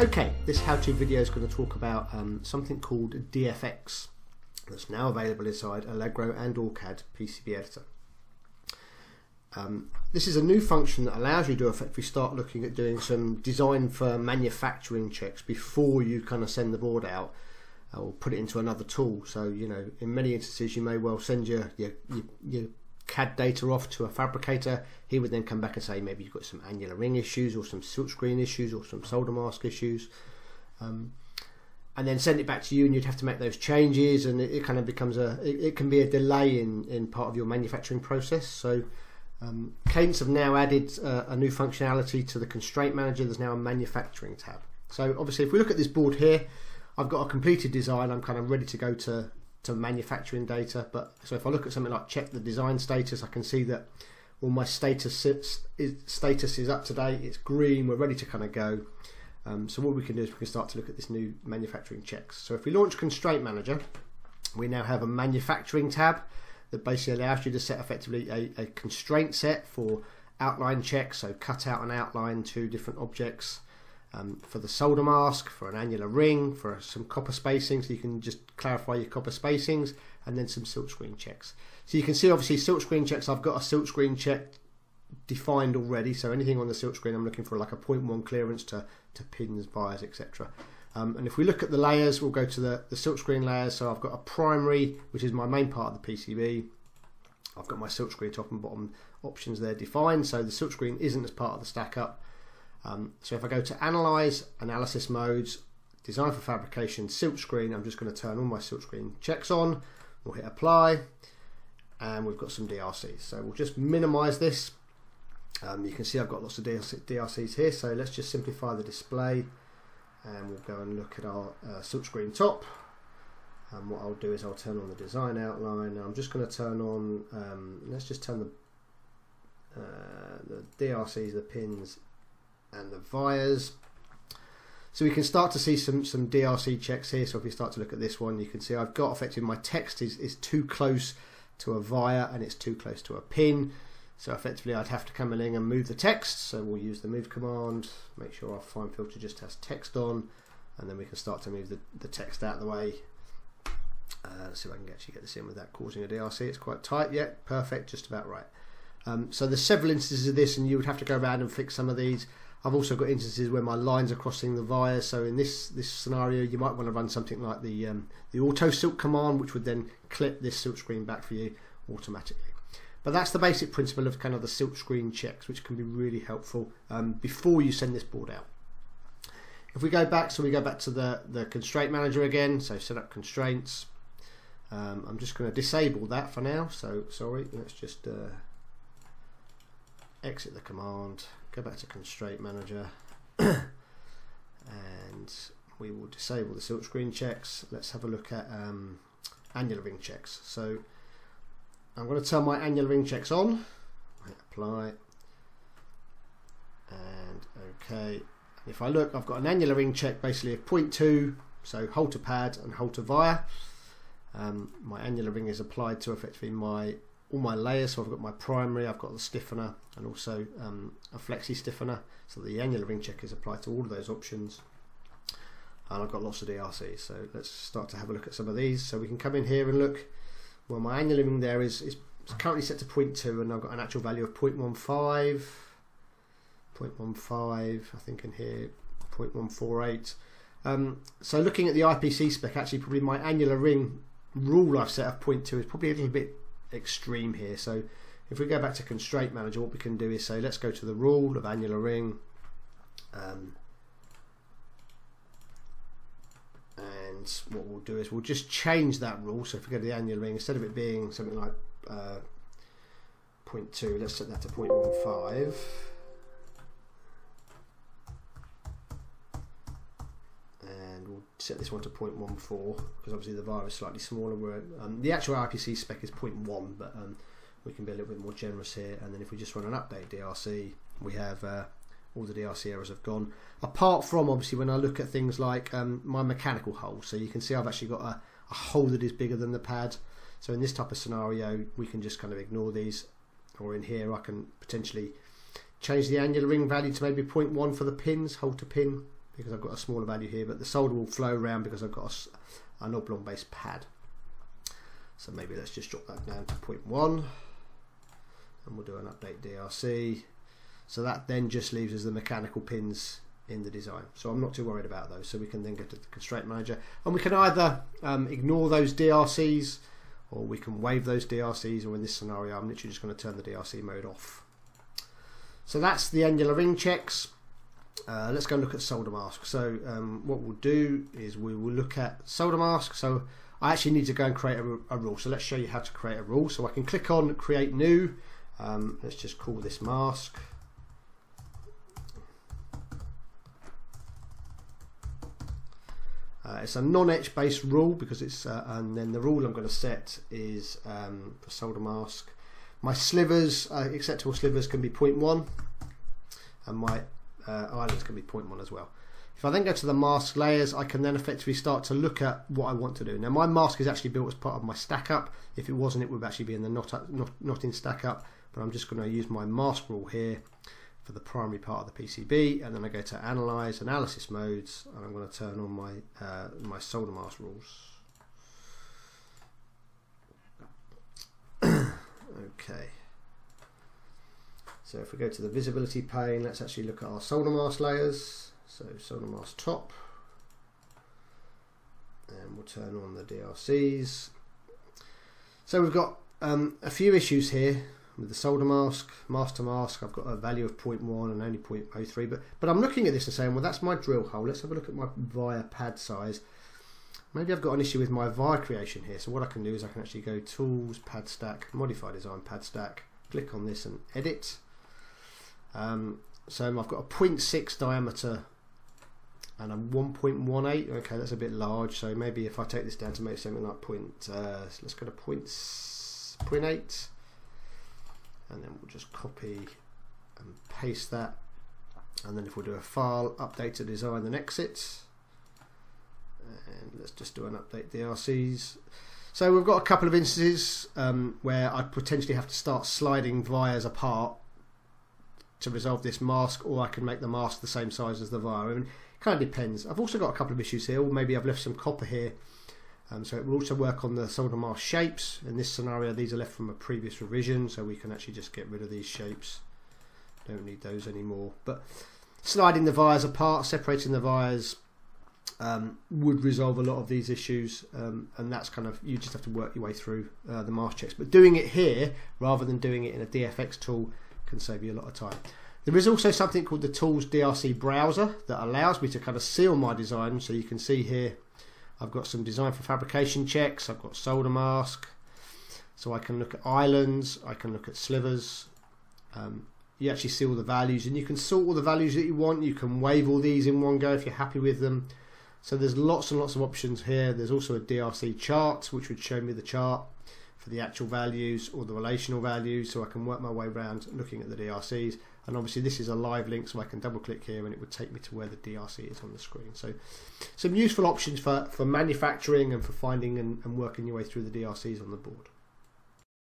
Okay, this how-to video is going to talk about um, something called DFX that's now available inside Allegro and OrCAD PCB editor. Um, this is a new function that allows you to effectively start looking at doing some design for manufacturing checks before you kind of send the board out or put it into another tool. So, you know, in many instances, you may well send your, your, your, your CAD data off to a fabricator. He would then come back and say maybe you've got some annular ring issues or some silk screen issues or some solder mask issues. Um, and then send it back to you and you'd have to make those changes and it, it kind of becomes a it, it, can be a delay in, in part of your manufacturing process so um, Cadence have now added uh, a new functionality to the constraint manager there's now a manufacturing tab so obviously if we look at this board here I've got a completed design I'm kind of ready to go to to manufacturing data. But so if I look at something like check the design status, I can see that all my status is, status is up to date. It's green. We're ready to kind of go. Um, so what we can do is we can start to look at this new manufacturing checks. So if we launch Constraint Manager, we now have a manufacturing tab that basically allows you to set effectively a, a constraint set for outline checks. So cut out an outline two different objects um, for the solder mask, for an annular ring, for some copper spacing, so you can just clarify your copper spacings, and then some silkscreen checks. So you can see obviously silkscreen checks, I've got a silkscreen check defined already, so anything on the silkscreen I'm looking for like a 0.1 clearance to, to pins, vias, etc. Um, and if we look at the layers, we'll go to the, the silkscreen layers, so I've got a primary, which is my main part of the PCB, I've got my silkscreen top and bottom options there defined, so the silkscreen isn't as part of the stack up. Um, so if I go to Analyze, Analysis Modes, Design for Fabrication, Silk Screen, I'm just going to turn all my Silk Screen checks on. We'll hit Apply, and we've got some DRCs. So we'll just minimize this. Um, you can see I've got lots of DRCs here, so let's just simplify the display, and we'll go and look at our uh, Silk Screen top. And what I'll do is I'll turn on the design outline. I'm just going to turn on, um, let's just turn the, uh, the DRCs, the pins and the vias. So we can start to see some, some DRC checks here. So if we start to look at this one, you can see I've got effectively my text is, is too close to a via and it's too close to a pin. So effectively I'd have to come in and move the text. So we'll use the move command, make sure our find filter just has text on, and then we can start to move the, the text out of the way. Uh, let's see if I can actually get this in without causing a DRC. It's quite tight yet, perfect, just about right. Um, so there's several instances of this and you would have to go around and fix some of these. I've also got instances where my lines are crossing the via. So in this this scenario, you might want to run something like the um, the auto silk command, which would then clip this silk screen back for you automatically. But that's the basic principle of kind of the silk screen checks, which can be really helpful um, before you send this board out. If we go back, so we go back to the, the constraint manager again, so set up constraints. Um, I'm just going to disable that for now, so sorry, let's just uh, exit the command, go back to constraint manager and we will disable the silk screen checks. Let's have a look at um, annular ring checks. So I'm going to turn my annular ring checks on, apply and okay. If I look, I've got an annular ring check basically of 0.2, so to pad and to via. Um, my annular ring is applied to effectively my all my layers. So I've got my primary, I've got the stiffener, and also um, a flexi stiffener. So the annular ring check is applied to all of those options. And I've got lots of DRC. So let's start to have a look at some of these. So we can come in here and look. Well, my annular ring there is, is currently set to 0.2, and I've got an actual value of 0.15. 0.15, I think in here, 0.148. Um, so looking at the IPC spec, actually probably my annular ring rule I've set of 0.2 is probably a little bit extreme here. So if we go back to constraint manager, what we can do is say, let's go to the rule of annular ring. Um, and what we'll do is we'll just change that rule. So if we go to the annular ring, instead of it being something like uh, 0.2, let's set that to 0.15. set this one to 0.14 because obviously the var is slightly smaller. Where um, the actual IPC spec is 0.1, but um, we can be a little bit more generous here. And then if we just run an update DRC, we have uh, all the DRC errors have gone. Apart from obviously when I look at things like um, my mechanical hole, so you can see I've actually got a, a hole that is bigger than the pad. So in this type of scenario, we can just kind of ignore these. Or in here, I can potentially change the annular ring value to maybe 0.1 for the pins, hole to pin, because I've got a smaller value here, but the solder will flow around because I've got a, an oblong base pad. So maybe let's just drop that down to 0.1 and we'll do an update DRC. So that then just leaves us the mechanical pins in the design. So I'm not too worried about those. So we can then go to the constraint manager and we can either um, ignore those DRCs or we can waive those DRCs or in this scenario I'm literally just going to turn the DRC mode off. So that's the annular ring checks. Uh, let's go and look at solder mask. So um, what we'll do is we will look at solder mask. So I actually need to go and create a, a, rule. So let's show you how to create a rule. So I can click on create new. Um, let's just call this mask. Uh, it's a non-etch based rule because it's uh, and then the rule I'm going to set is um, for solder mask. My slivers, uh, acceptable slivers can be 0.1 and my uh, islands can be one as well. If I then go to the mask layers, I can then effectively start to look at what I want to do. Now my mask is actually built as part of my stack up. If it wasn't, it would actually be in the not, not, not in stack up. But I'm just going to use my mask rule here for the primary part of the PCB and then I go to analyze analysis modes and I'm going to turn on my uh, my solder mask rules okay so if we go to the visibility pane let's actually look at our solder mask layers so solder mask top and we'll turn on the DRCs so we've got um, a few issues here with the solder mask, master mask, I've got a value of 0.1 and only 0.03. But, but I'm looking at this and saying, well, that's my drill hole. Let's have a look at my via pad size. Maybe I've got an issue with my via creation here. So what I can do is I can actually go Tools, Pad Stack, Modify Design, Pad Stack, click on this and edit. Um, so I've got a 0.6 diameter and a 1.18. Okay, that's a bit large. So maybe if I take this down to make something like point, uh, let's go to point, 0.8 and then we'll just copy and paste that and then if we do a file update to design and exit and let's just do an update DRCs so we've got a couple of instances um, where I'd potentially have to start sliding vias apart to resolve this mask or I can make the mask the same size as the via I mean, it kind of depends I've also got a couple of issues here or maybe I've left some copper here um, so it will also work on the solder mask shapes. In this scenario, these are left from a previous revision, so we can actually just get rid of these shapes. Don't need those anymore. But sliding the vias apart, separating the vias, um, would resolve a lot of these issues, um, and that's kind of you just have to work your way through uh, the mask checks. But doing it here rather than doing it in a DFX tool can save you a lot of time. There is also something called the Tools DRC browser that allows me to kind of seal my design. So you can see here I've got some design for fabrication checks. I've got solder mask. So I can look at islands. I can look at slivers. Um, you actually see all the values and you can sort all the values that you want. You can waive all these in one go if you're happy with them. So there's lots and lots of options here. There's also a DRC chart which would show me the chart for the actual values or the relational values so I can work my way around looking at the DRCs and obviously this is a live link so I can double click here and it would take me to where the DRC is on the screen. So some useful options for, for manufacturing and for finding and, and working your way through the DRCs on the board